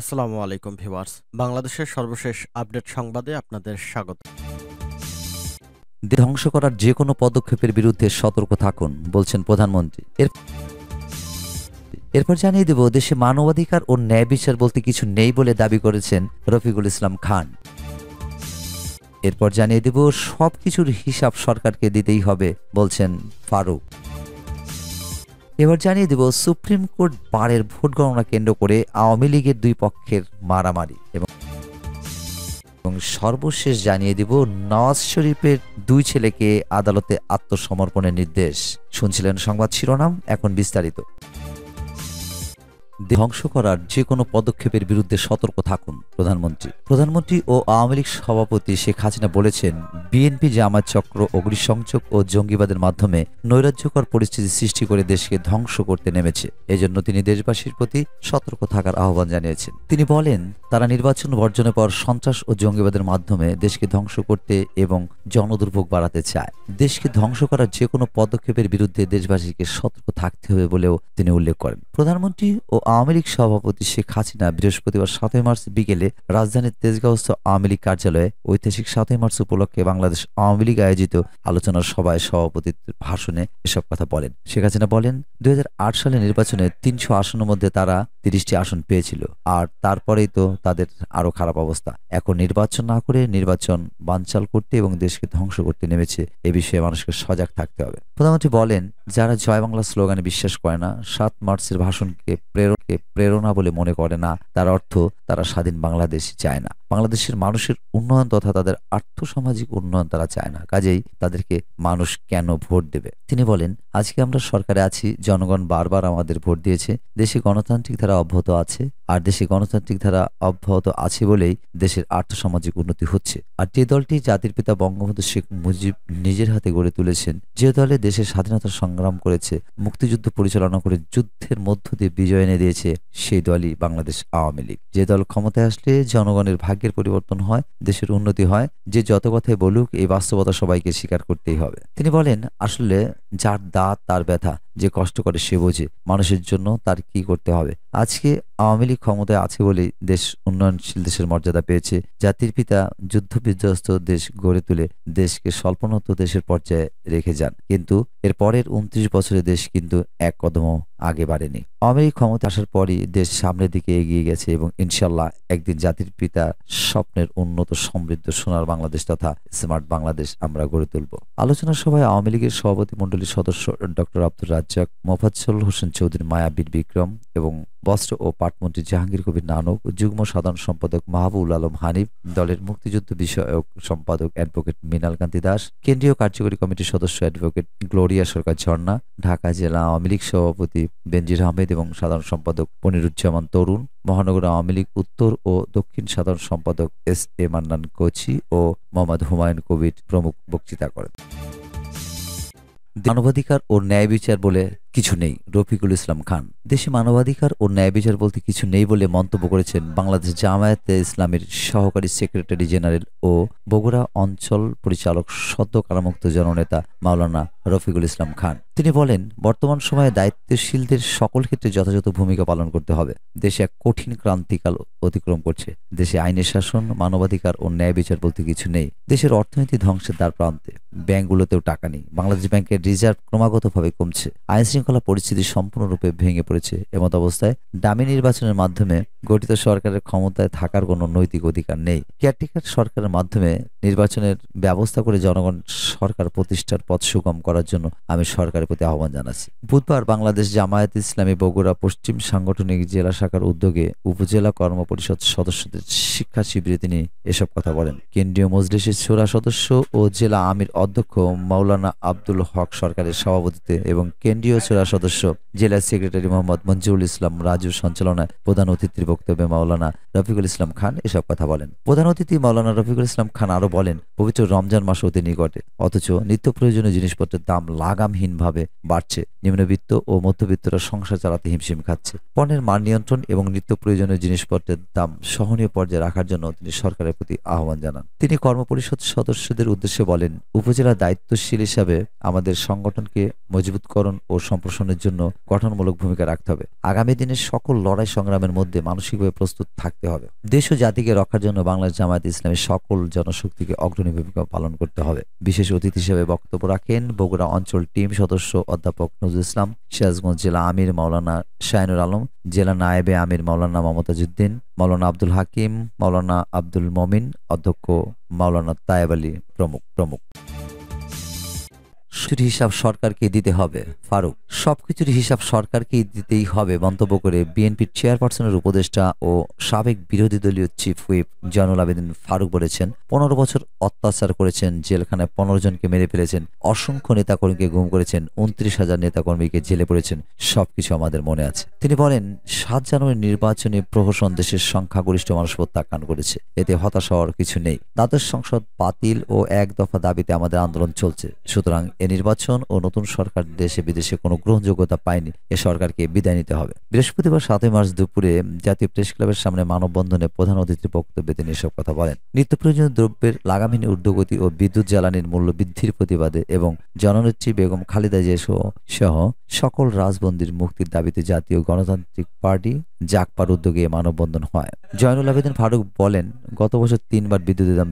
আসসালামু আলাইকুম ভিউয়ার্স। বাংলাদেশের সর্বশেষ আপডেট সংবাদে আপনাদের স্বাগত। ধ্বংস করার যে কোনো পদক্ষেপের বিরুদ্ধে সতর্ক থাকুন, বলছেন প্রধানমন্ত্রী। এর এরপর জানিয়ে দেব, দেশে মানবাধিকার ও ন্যায় বিচার বলতে কিছু নেই বলে দাবি করেছেন রফিকুল ইসলাম খান। এরপর জানিয়ে দেব সব কিছুর হিসাব সরকারকে দিতেই হবে, বলছেন ফারুক। এবার জানিয়ে দেব, সুপ্রিম কোর্ট বারের ভোট গণনা কেন্দ্র করে আওয়ামী লীগের দুই পক্ষের মারামারি এবং এবং সর্বশেষ জানিয়ে দিব, নওয়াজ শরীফের দুই ছেলেকে আদালতে আত্মসমর্পণের নির্দেশ। শুনছিলেন সংবাদ শিরোনাম, এখন বিস্তারিত। ধ্বংস করার যে কোনো পদক্ষেপের বিরুদ্ধে সতর্ক থাকুন, প্রধানমন্ত্রী। প্রধানমন্ত্রী ও আওয়ামী লীগ সভাপতি শেখ হাসিনা বলেছেন, বিএনপি জামাত চক্র, অগ্নিসংযোগ ও জঙ্গিবাদের মাধ্যমে নৈরাজ্যকর পরিস্থিতি সৃষ্টি করে দেশকে ধ্বংস করতে নেমেছে। এজন্য তিনি দেশবাসীর প্রতি সতর্ক থাকার আহ্বান জানিয়েছেন। তিনি বলেন, তারা নির্বাচন বর্জনের পর সন্ত্রাস ও জঙ্গিবাদের মাধ্যমে দেশকে ধ্বংস করতে এবং জনদুর্ভোগ বাড়াতে চায়। দেশকে ধ্বংস করার যে কোনো পদক্ষেপের বিরুদ্ধে দেশবাসীকে সতর্ক থাকতে হবে বলেও তিনি উল্লেখ করেন। প্রধানমন্ত্রী ও আওয়ামী লীগ সভাপতি শেখ হাসিনা বৃহস্পতিবার সাতই মার্চ বিকেলে রাজধানীর তেজগাঁওস্থ আওয়ামী লীগ কার্যালয়ে ঐতিহাসিক সাতই মার্চ উপলক্ষে বাংলাদেশ আওয়ামী লীগ আয়োজিত আলোচনার সভায় সভাপতিত্বের ভাষণে এসব কথা বলেন। শেখ হাসিনা বলেন, দুই হাজার আট সালে নির্বাচনে তিনশো আসনের মধ্যে তারা তিরিশটি আসন পেয়েছিল, আর তারপরেই তো তাদের আরও খারাপ অবস্থা। এখন নির্বাচন না করে নির্বাচন বানচাল করতে এবং দেশকে ধ্বংস করতে নেমেছে, এ বিষয়ে মানুষকে সজাগ থাকতে হবে। প্রধানমন্ত্রী বলেন যারা জয় বাংলা স্লোগানে বিশ্বাস করে না, সাত মার্চের ভাষণকে প্রেরণকে প্রেরণা বলে মনে করে না। তার অর্থ, তারা স্বাধীন বাংলাদেশ চায় না। বাংলাদেশের মানুষের উন্নয়ন তথা তাদের আর্থসামাজিক উন্নয়ন তারা চায় না। কাজেই তাদেরকে মানুষ কেন ভোট দেবে? তিনি বলেন আজকে আমরা সরকারে আছি, জনগণ বারবার আমাদের ভোট দিয়েছে, দেশে গণতান্ত্রিক ধারা অব্যাহত আছে, আর দেশে গণতান্ত্রিক ধারা অব্যাহত আছে বলেই দেশের আর্থসামাজিক উন্নতি হচ্ছে। আর যে দলটি জাতির পিতা বঙ্গবন্ধু শেখ মুজিব নিজের হাতে গড়ে তুলেছেন, যে দলে দেশের স্বাধীনতা সংগ্রাম করেছে, মুক্তিযুদ্ধ পরিচালনা করে যুদ্ধের মধ্য দিয়ে বিজয় এনে দিয়েছে, সেই দলই বাংলাদেশ আওয়ামী লীগ। যে দল ক্ষমতায় আসলে জনগণের ভাগ্যের পরিবর্তন হয়, দেশের উন্নতি হয়, যে যত কথাই বলুক এই বাস্তবতা সবাইকে স্বীকার করতেই হবে। তিনি বলেন, আসলে যার দাঁত তার ব্যথা। যে কষ্ট করে সে বোঝে মানুষের জন্য তার কি করতে হবে। আজকে আওয়ামী লীগ ক্ষমতায় আছে বলেই দেশ উন্নয়নশীল দেশের মর্যাদা পেয়েছে। জাতির পিতা যুদ্ধ বিধ্বস্ত দেশ গড়ে তুলে দেশকে স্বল্পোন্নত দেশের পর্যায়ে রেখে যান। কিন্তু এর পরের উনত্রিশ বছরে দেশ কিন্তু এক কদমও আগে বাড়েনি। আওয়ামী লীগ ক্ষমতা আসার পরই দেশ সামনের দিকে এগিয়ে গেছে এবং ইনশাল্লাহ একদিন জাতির পিতা স্বপ্নের উন্নত সমৃদ্ধ সোনার বাংলাদেশ তথা স্মার্ট বাংলাদেশ আমরা গড়ে তুলব। আলোচনা সভায় আওয়ামী লীগের সভাপতি মণ্ডলীর সদস্য ডক্টর আব্দুল আব্দুর রাজ্জাক মোফাজ্জল হোসেন চৌধুরী, মায়াবীর বিক্রম এবং বস্ত্র ও পাটমন্ত্রী জাহাঙ্গীর কবির নানক, যুগ্ম সাধারণ সম্পাদক মাহবুল আলম হানিফ, দলের মুক্তিযুদ্ধ বিষয়ক সম্পাদক অ্যাডভোকেট মৃণাল কান্তি দাস, কেন্দ্রীয় কার্যকরী কমিটির সদস্য অ্যাডভোকেট গ্লোরিয়া সরকার ঝর্ণা, ঢাকা জেলা আওয়ামী লীগ সভাপতি বেনজির আহমেদ এবং সাধারণ সম্পাদক পনিরুজ্জামান তরুণ, মহানগর আওয়ামী লীগ উত্তর ও দক্ষিণ সাধারণ সম্পাদক এস এ মান্নান কোচি ও মোহাম্মদ হুমায়ুন কবির প্রমুখ বক্তৃতা করেন। মানবাধিকার ও ন্যায় বিচার বলে কিছু নেই। রফিকুল ইসলাম খান। দেশে মানবাধিকার ও ন্যায় বিচার বলতে কিছু নেই বলে মন্তব্য করেছেন বাংলাদেশ জামায়াতে ইসলামের সহকারী সেক্রেটারি জেনারেল ও বগুড়া অঞ্চল পরিচালক সদ্য কারামুক্ত জননেতা মাওলানা রফিকুল ইসলাম খান। তিনি বলেন, বর্তমান সময়ে দায়িত্বশীলদের সকল ক্ষেত্রে যথাযথ ভূমিকা পালন করতে হবে। দেশে এক কঠিন ক্রান্তিকাল অতিক্রম করছে। দেশে আইনের শাসন, মানবাধিকার ও ন্যায় বিচার বলতে কিছু নেই। দেশের অর্থনীতি ধ্বংসের দ্বার প্রান্তে। ব্যাংকগুলোতেও টাকা নেই। বাংলাদেশ ব্যাংকের রিজার্ভ ক্রমাগতভাবে কমছে। আইন শৃঙ্খলা পরিস্থিতি সম্পূর্ণরূপে ভেঙে পড়েছে এমত অবস্থায় ডামি নির্বাচনের মাধ্যমে গঠিত সরকারের ক্ষমতায় থাকার কোনো নৈতিক অধিকার নেই। কেয়ারটেকার সরকারের মাধ্যমে নির্বাচনের ব্যবস্থা করে জনগণ সরকার প্রতিষ্ঠার পথ সুগম করার জন্য আমি সরকারের প্রতি আহ্বান জানাচ্ছি। বুধবার বাংলাদেশ জামায়াত ইসলামী বগুড়া পশ্চিম সাংগঠনিক জেলা শাখার উদ্যোগে উপজেলা কর্ম পরিষদ সদস্যদের শিক্ষা শিবিরে তিনি এসব কথা বলেন। কেন্দ্রীয় মজলিসের সোরা সদস্য ও জেলা আমির অধ্যক্ষ মাওলানা আব্দুল হক সরকারের সভাপতিত্বে এবং কেন্দ্রীয় সোরা সদস্য জেলা সেক্রেটারি মোহাম্মদ মঞ্জুরুল ইসলাম রাজু সঞ্চালনায় প্রধান অতিথির বক্তব্যে মাওলানা রফিকুল ইসলাম খান এসব কথা বলেন। প্রধান অতিথি মাওলানা রফিকুল ইসলাম খান আরও বলেন, পবিত্র রমজান মাস অতি নিকটে, অথচ নিত্য প্রয়োজনীয় জিনিসপত্রের দাম লাগামহীনভাবে বাড়ছে। নিম্নবিত্ত ও মধ্যবিত্তরা সংসার চালাতে হিমশিম খাচ্ছে। পণ্যের মান নিয়ন্ত্রণ এবং নিত্য প্রয়োজনীয় জিনিসপত্রের দাম সহনীয় পর্যায়ে রাখার জন্য তিনি সরকারের প্রতি আহ্বান জানান। তিনি কর্মপরিষদ সদস্যদের উদ্দেশ্যে বলেন, উপজেলা দায়িত্বশীল হিসাবে আমাদের সংগঠনকে মজবুতকরণ ও সম্প্রসারণের জন্য গঠনমূলক ভূমিকা রাখতে হবে। আগামী দিনের সকল লড়াই সংগ্রামের মধ্যে মানুষ মানসিকভাবে প্রস্তুত থাকতে হবে। দেশ ও জাতিকে রক্ষার জন্য বাংলাদেশ, জামায়াত ইসলামের সকল জনশক্তিকে অগ্রণী ভূমিকা পালন করতে হবে। বিশেষ অতিথি হিসেবে বক্তব্য রাখেন বগুড়া অঞ্চল টিম সদস্য অধ্যাপক নজরুল ইসলাম, সিরাজগঞ্জ জেলা আমির মাওলানা শাহিনুর আলম, জেলা নায়েবে আমির মাওলানা মমতাজুদ্দিন মাওলানা আব্দুল হাকিম, মাওলানা আব্দুল মমিন, অধ্যক্ষ মাওলানা তায়েব আলী প্রমুখ প্রমুখ। সবকিছুর হিসাব সরকারকে দিতে হবে। ফারুক, সবকিছুর হিসাব সরকারকেই দিতেই হবে, মন্তব্য করে বিএনপির চেয়ারপারসনের উপদেষ্টা ও সাবেক বিরোধী দলীয় চিফ হুইপ জয়নুল আবেদিন ফারুক বলেছেন, পনেরো বছর অত্যাচার করেছেন, জেলখানায় পনেরো জনকে মেরে ফেলেছেন, অসংখ্য নেতাকর্মীকে গুম করেছেন, উনত্রিশ হাজার নেতাকর্মীকে জেলে পড়েছেন, সবকিছু আমাদের মনে আছে। তিনি বলেন, সাত জানুয়ারি নির্বাচনে প্রহসন দেশের সংখ্যাগরিষ্ঠ মানুষ প্রত্যাখ্যান করেছে, এতে হতাশ হওয়ার কিছু নেই। দ্বাদশ সংসদ বাতিল ও এক দফা দাবিতে আমাদের আন্দোলন চলছে, সুতরাং এ নির্বাচন ও নতুন সরকার দেশে বিদেশে কোনো গ্রহণযোগ্যতা পায়নি। এ সরকারকে বিদায় নিতে হবে। বৃহস্পতিবার সাতই মার্চ দুপুরে জাতীয় প্রেস ক্লাবের সামনে মানববন্ধনে প্রধান অতিথির বক্তব্যে তিনি এসব কথা বলেন। নিত্য প্রয়োজনীয় দ্রব্যের লাগামহীন ঊর্ধ্বগতি ও বিদ্যুৎ জ্বালানির মূল্য বৃদ্ধির প্রতিবাদে এবং জননেত্রী বেগম খালেদা জিয়া সহ সকল রাজবন্দির মুক্তির দাবিতে জাতীয় গণতান্ত্রিক পার্টি জাকপার উদ্যোগে মানববন্ধন হয়। জয়নুল আবেদিন ফারুক বলেন, গত বছর তিনবার বিদ্যুতের দাম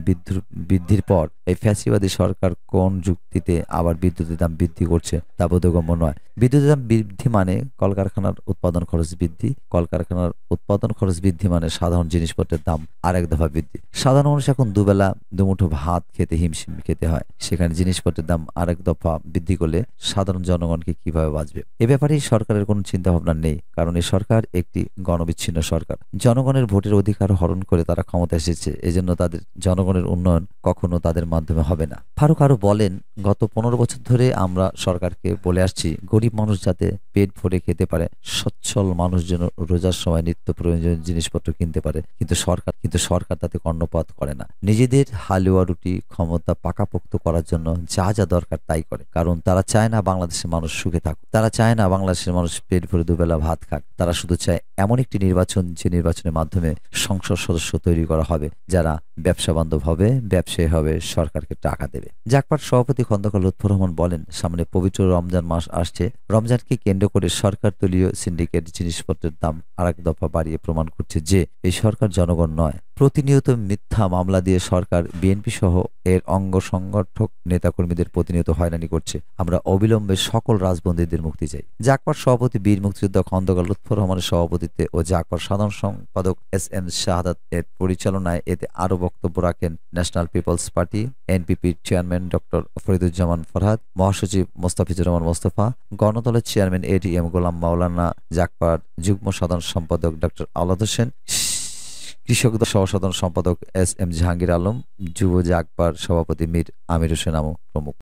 বৃদ্ধির পর এই ফ্যাসিবাদী সরকার কোন যুক্তিতে আবার বিদ্যুতের দাম বৃদ্ধি করছে তা বোধগম্য নয়। বিদ্যুতের দাম বৃদ্ধি মানে কলকারখানার উৎপাদন খরচ বৃদ্ধি। কলকারখানার উৎপাদন খরচ বৃদ্ধি মানে সাধারণ জিনিসপত্রের দাম আরেক দফা বৃদ্ধি। সাধারণ মানুষ এখন দুবেলা দুমুঠো ভাত খেতে হিমশিম খেতে হয়। সেখানে জিনিসপত্রের দাম আরেক দফা বৃদ্ধি করলে সাধারণ জনগণকে কীভাবে বাঁচবে? এ ব্যাপারে সরকারের কোনো চিন্তা ভাবনা নেই, কারণ এই সরকার একটি গণবিচ্ছিন্ন সরকার। জনগণের ভোটের অধিকার হরণ করে তারা ক্ষমতা এসেছে, এজন্য তাদের জনগণের উন্নয়ন কখনো তাদের মাধ্যমে হবে না। ফারুক আরও বলেন, গত পনেরো বছর ধরে আমরা সরকারকে বলে আসছি, গরিব মানুষ যাতে পেট ভরে খেতে পারে, সচ্ছল মানুষ যেন রোজার সময় নিত্য প্রয়োজনীয় জিনিসপত্র কিনতে পারে, কিন্তু সরকার কিন্তু সরকার তাতে কর্ণপাত করে না। নিজেদের হালুয়া রুটি ক্ষমতা পাকাপোক্ত করার জন্য যা যা দরকার তাই করে। কারণ তারা চায় না বাংলাদেশের মানুষ সুখে থাকুক, তারা চায় না বাংলাদেশের মানুষ পেট ভরে দুবেলা ভাত খাক। তারা শুধু চায় এমন একটি নির্বাচন যে নির্বাচনের মাধ্যমে সংসদ সদস্য তৈরি করা হবে, যারা ব্যবসা বান্ধব হবে, ব্যবসায়ী হবে, সরকারকে টাকা দেবে। জাকপাট সভাপতি খন্দকার লুৎফর রহমান বলেন, সামনে পবিত্র রমজান মাস আসছে রমজানকে কেন্দ্র করে সরকার দলীয় সিন্ডিকেট জিনিসপত্রের দাম আরেক দফা বাড়িয়ে প্রমাণ করছে যে এই সরকার জনগণ নয়। প্রতিনিয়ত মিথ্যা মামলা দিয়ে সরকার, বিএনপি সহ এর অঙ্গ সংগঠক নেতাকর্মীদের প্রতিনিয়ত হয়রানি করছে। আমরা অবিলম্বে সকল রাজবন্দীদের মুক্তি চাই। জাকপার সভাপতি বীর মুক্তিযোদ্ধা খন্দকার লুৎফর রহমানের সভাপতিত্বে ও জাকপার সাধারণ সম্পাদক এস এম শাহাদাত এর পরিচালনায় এতে আরও বক্তব্য রাখেন ন্যাশনাল পিপলস পার্টি, এনপিপির চেয়ারম্যান ডক্টর ফরিদুজ্জামান ফরহাদ, মহাসচিব মোস্তাফিজুর রহমান মোস্তফা গণদলের চেয়ারম্যান এটিএম গোলাম মাওলানা জাকপার যুগ্ম সাধারণ সম্পাদক ডক্টর আলাদ হোসেন, কৃষক সহ সাধারণ সম্পাদক এস এম জাহাঙ্গীর আলম, যুব জাকবার সভাপতি মীর আমির হোসেন আমু প্রমুখ।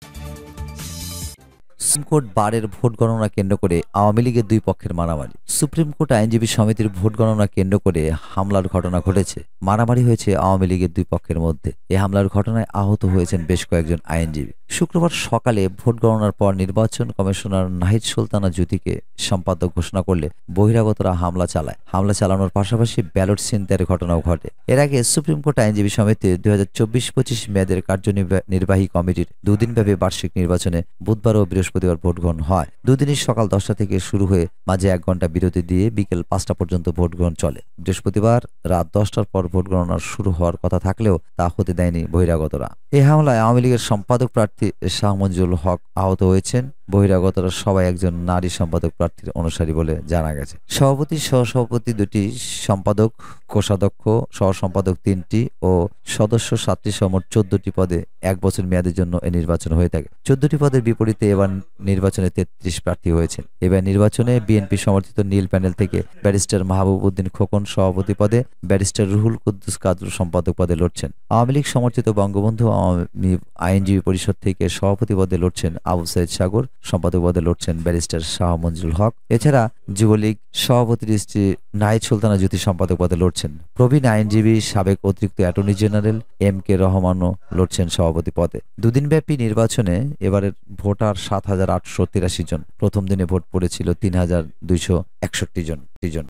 সুপ্রিম কোর্ট বারের ভোট গণনা কেন্দ্র করে আওয়ামী লীগের দুই পক্ষের মারামারি। সুপ্রিম কোর্ট আইনজীবী সমিতির ভোট গণনা কেন্দ্র করে হামলার ঘটনা ঘটেছে। মারামারি হয়েছে আওয়ামী লীগের দুই পক্ষের মধ্যে। এ হামলার ঘটনায় আহত হয়েছেন বেশ কয়েকজন আইনজীবী। শুক্রবার সকালে ভোট গণনার পর নির্বাচন কমিশনার নাহিদ সুলতানা জ্যোতিকে সম্পাদক ঘোষণা করলে বহিরাগতরা হামলা চালায়। হামলা চালানোর পাশাপাশি ব্যালট ছিনতাইয়ের ঘটনাও ঘটে। এর আগে সুপ্রিম কোর্ট আইনজীবী সমিতির দুই হাজার চব্বিশ পঁচিশ মেয়াদের কার্যনির্বাহী কমিটির দুদিনব্যাপী বার্ষিক নির্বাচনে বুধবার ও বৃহস্পতিবার ভোট গ্রহণ হয়। দুদিনই সকাল দশটা থেকে শুরু হয়ে মাঝে এক ঘণ্টা বিরতি দিয়ে বিকেল পাঁচটা পর্যন্ত ভোট গ্রহণ চলে। বৃহস্পতিবার রাত দশটার পর ভোট গণনা শুরু হওয়ার কথা থাকলেও তা হতে দেয়নি বহিরাগতরা। এই হামলায় আওয়ামী লীগের সম্পাদক প্রার্থী শাহ মঞ্জুল হক আহত হয়েছেন। বহিরাগতরা সবাই একজন নারী সম্পাদক প্রার্থীর অনুসারী বলে জানা গেছে। সভাপতি, সহসভাপতি দুটি সম্পাদক, কোষাধ্যক্ষ সহ সম্পাদক তিনটি ও সদস্য সাতটি সমর চোদ্দটি পদে এক বছর মেয়াদের জন্য এ নির্বাচন হয়ে থাকে। চোদ্দটি পদের বিপরীতে এবার নির্বাচনে তেত্রিশ প্রার্থী হয়েছেন। এবার নির্বাচনে বিএনপি সমর্থিত নীল প্যানেল থেকে ব্যারিস্টার মাহবুব উদ্দিন খোকন সভাপতি পদে ব্যারিস্টার রুহুল কুদ্দুস কাদরু সম্পাদক পদে লড়ছেন। আওয়ামী লীগ সমর্থিত বঙ্গবন্ধু আওয়ামী আইনজীবী পরিষদ থেকে সভাপতি পদে লড়ছেন আবু সাইদ সাগর, সম্পাদক পদে লড়ছেন ব্যারিস্টার শাহ মঞ্জুল হক। এছাড়া যুবলীগ সভাপতির স্ত্রী নাহিদ সুলতানা জ্যোতি সম্পাদক পদে লড়ছেন। প্রবীণ আইনজীবী, সাবেক অতিরিক্ত অ্যাটর্নি জেনারেল এম কে রহমানও লড়ছেন সভাপতি পদে। দুদিনব্যাপী নির্বাচনে এবারের ভোটার সাত হাজার আটশো তিরাশি জন। প্রথম দিনে ভোট পড়েছিল তিন হাজার দুইশো একষট্টি জন জন।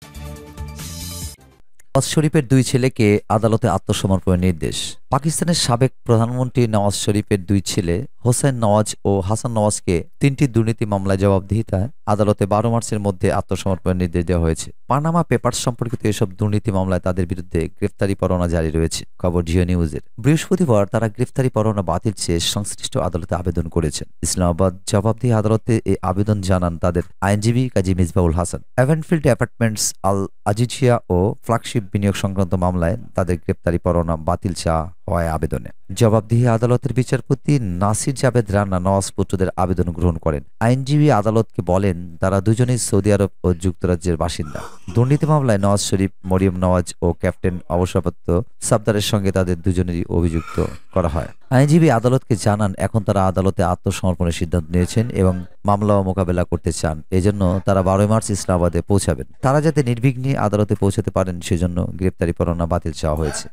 শরীফের দুই ছেলেকে আদালতে আত্মসমর্পণের নির্দেশ। পাকিস্তানের সাবেক প্রধানমন্ত্রী নওয়াজ শরীফের দুই ছেলে, হোসেন নওয়াজ ও হাসান নওয়াজকে তিনটি দুর্নীতি মামলায় জবাবদিহিতায় আদালতে বারো মার্চের মধ্যে আত্মসমর্পণের নির্দেশ দেওয়া হয়েছে। পানামা পেপার্স সম্পর্কিত এসব দুর্নীতি মামলায় তাদের বিরুদ্ধে গ্রেফতারি পরোয়ানা জারি রয়েছে। খবর জিও নিউজের। বৃহস্পতিবার তারা গ্রেফতারি পরোয়ানা বাতিল চেয়ে সংশ্লিষ্ট আদালতে আবেদন করেছেন। ইসলামাবাদ জবাবদিহি আদালতে এই আবেদন জানান তাদের আইনজীবী কাজী মিসবাউল হাসান। অ্যাভেনফিল্ড অ্যাপার্টমেন্টস, আল আজিজিয়া ও ফ্ল্যাগশিপ বিনিয়োগ সংক্রান্ত মামলায় তাদের গ্রেপ্তারি পরোয়ানা বাতিল চাওয়া হয় আবেদনে। জবাবদিহি আদালতের বিচারপতি নাসির জাভেদ রানা নওয়াজ পুত্রদের আবেদন গ্রহণ করেন। আইনজীবী আদালতকে বলেন, তারা দুজনেই সৌদি আরব ও যুক্তরাজ্যের বাসিন্দা। দুর্নীতি মামলায় নওয়াজ শরীফ, মরিয়ম নওয়াজ ও ক্যাপ্টেন অবসরপ্রাপ্ত সাবদারের সঙ্গে তাদের দুজনেরই অভিযুক্ত করা হয়। আইনজীবী আদালতকে জানান, এখন তারা আদালতে আত্মসমর্পণের সিদ্ধান্ত নিয়েছেন এবং মামলা মোকাবেলা করতে চান। এজন্য তারা বারোই মার্চ ইসলামাবাদে পৌঁছাবেন। তারা যাতে নির্বিঘ্নে আদালতে পৌঁছাতে পারেন, সেজন্য গ্রেপ্তারি পরোয়ানা বাতিল চাওয়া হয়েছে।